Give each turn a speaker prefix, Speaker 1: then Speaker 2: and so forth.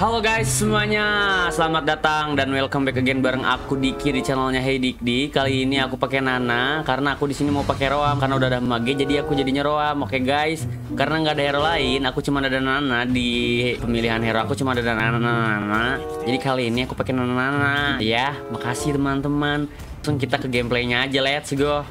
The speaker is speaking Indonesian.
Speaker 1: Halo guys semuanya, selamat datang dan welcome back again bareng aku Diki di channelnya Hey Dikdi. Kali ini aku pakai Nana karena aku di sini mau pakai Roam karena udah ada mage jadi aku jadinya Roam. Oke guys, karena nggak ada hero lain, aku cuma ada Nana di pemilihan hero aku cuma ada Nana. Nana. Jadi kali ini aku pakai Nana. Ya, makasih teman-teman. Langsung kita ke gameplaynya aja, let's go.